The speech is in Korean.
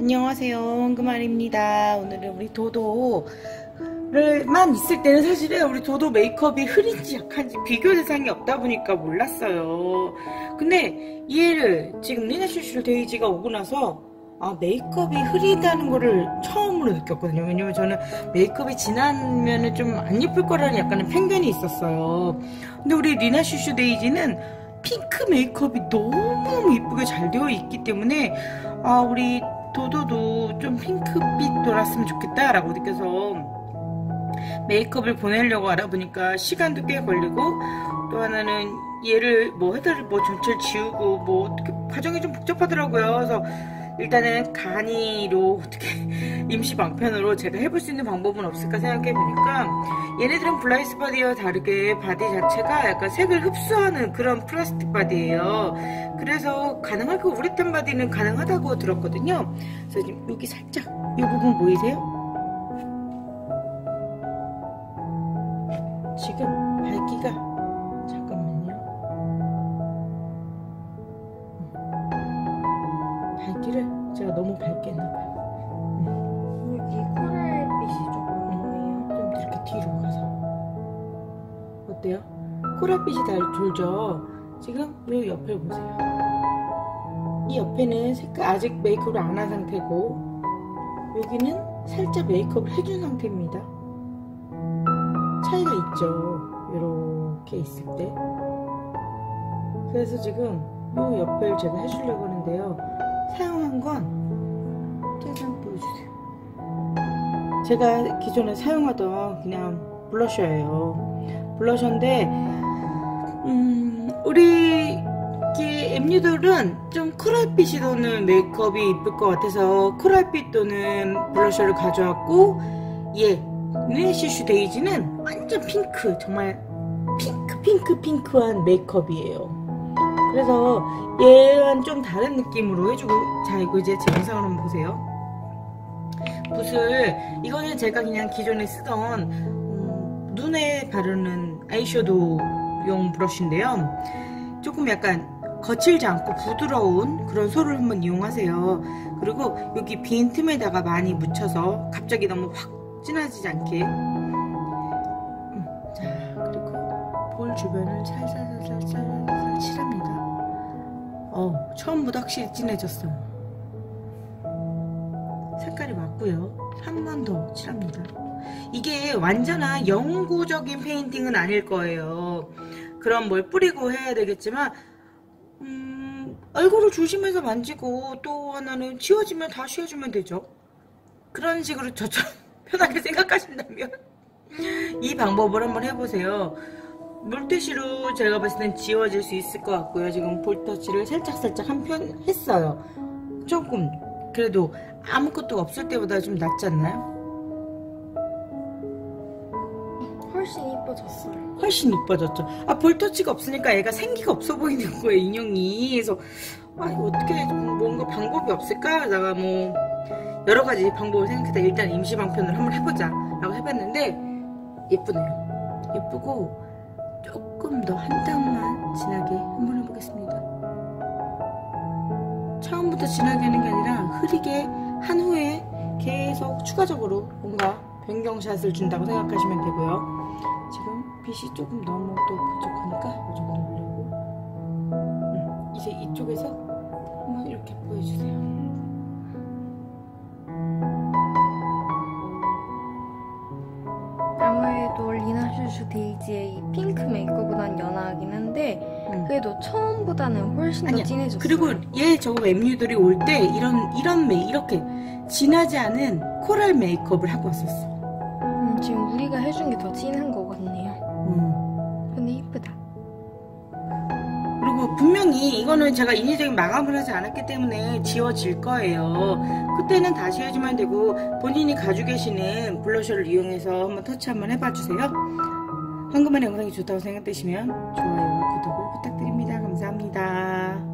안녕하세요. 황금알입니다. 오늘은 우리 도도만 있을 때는 사실은 우리 도도 메이크업이 흐린지 약한지 비교 대상이 없다 보니까 몰랐어요. 근데 얘를 지금 리나슈슈 데이지가 오고 나서 아 메이크업이 흐리다는 거를 처음으로 느꼈거든요. 왜냐면 저는 메이크업이 진하면 좀 안 예쁠 거라는 약간의 편견이 있었어요. 근데 우리 리나슈슈 데이지는 핑크 메이크업이 너무너무 예쁘게 잘 되어 있기 때문에 아 우리 도도도 좀 핑크빛 돌았으면 좋겠다라고 느껴서 메이크업을 보내려고 알아보니까 시간도 꽤 걸리고 또 하나는 얘를 뭐 헤드를 뭐 전체를 지우고 뭐 어떻게 과정이 좀 복잡하더라고요. 그래서 일단은 간이로 어떻게 임시 방편으로 제가 해볼 수 있는 방법은 없을까 생각해 보니까 얘네들은 블라이스 바디와 다르게 바디 자체가 약간 색을 흡수하는 그런 플라스틱 바디예요. 그래서 가능할 거 우레탄 바디는 가능하다고 들었거든요. 그래서 지금 여기 살짝 이 부분 보이세요? 지금 밝기가 잠깐만요. 밝기를 제가 너무 밝게 했나봐요. 어때요? 코랄빛이 잘 돌죠? 지금 이 옆을 보세요. 이 옆에는 색깔 아직 메이크업을 안 한 상태고 여기는 살짝 메이크업을 해준 상태입니다. 차이가 있죠. 이렇게 있을 때. 그래서 지금 이 옆을 제가 해주려고 하는데요. 사용한 건 짜잔 보여주세요. 제가 기존에 사용하던 그냥 블러셔예요. 블러셔인데 음, 우리 엠유들은 좀 코랄빛이 도는 메이크업이 이쁠 것 같아서 코랄빛 도는 블러셔를 가져왔고 얘 네시슈 데이지는 완전 핑크 정말 핑크 핑크 핑크한 메이크업이에요. 그래서 얘와는 좀 다른 느낌으로 해주고 자 이거 이제 제 영상을 한번 보세요. 붓을 이거는 제가 그냥 기존에 쓰던 음, 눈에 바르는 아이섀도우용 브러쉬인데요. 조금 약간 거칠지 않고 부드러운 그런 소를 한번 이용하세요. 그리고 여기 빈 틈에다가 많이 묻혀서 갑자기 너무 확 진해지지 않게 음, 자 그리고 볼 주변을 살살살살살 칠합니다. 어 처음보다 확실히 진해졌어요. 색깔이 맞고요. 한 번 더 칠합니다. 이게 완전한 영구적인 페인팅은 아닐 거예요. 그럼 뭘 뿌리고 해야 되겠지만 음, 얼굴을 조심해서 만지고 또 하나는 지워지면 다시 해주면 되죠. 그런 식으로 저처럼 편하게 생각하신다면 이 방법을 한번 해보세요. 물티슈로 제가 봤을 땐 지워질 수 있을 것 같고요. 지금 볼터치를 살짝살짝 한 편 했어요. 조금 그래도 아무것도 없을 때보다 좀 낫지 않나요? 훨씬 이뻐졌어요. 훨씬 이뻐졌죠. 아 볼터치가 없으니까 애가 생기가 없어 보이는 거예요 인형이. 그래서 아 이거 어떻게 뭔가 방법이 없을까? 하다가 뭐 여러 가지 방법을 생각했다 일단 임시 방편을 한번 해보자 라고 해봤는데 예쁘네요. 예쁘고 조금 더한 땀만 진하게 한번 해보겠습니다. 처음부터 진하게 하는 게 아니라 흐리게 한 후에 계속 추가적으로 뭔가 변경샷을 준다고 생각하시면 되고요. 지금 빛이 조금 너무 또 부족하니까 이 정도 올리고 음, 이제 이쪽에서 한번 이렇게 보여주세요. 아무래도 리나슈슈 데이지의 이 핑크 메이크업보단 연하긴 한데 음. 그래도 처음보다는 훨씬 더 아니야. 진해졌어요. 그리고 얘 저거 엠유들이 올 때 이런 이런 메 이렇게 진하지 않은 코랄 메이크업을 하고 왔었어. 음, 지금 우리가 해준 게 더 진한 것 같네요. 음. 근데 이쁘다. 그리고 분명히 이거는 제가 인위적인 마감을 하지 않았기 때문에 지워질 거예요. 그때는 다시 해주면 되고 본인이 가지고 계시는 블러셔를 이용해서 한번 터치 한번 해봐 주세요. 황금한 영상이 좋다고 생각되시면 좋아요와 구독을 부탁드립니다. 감사합니다.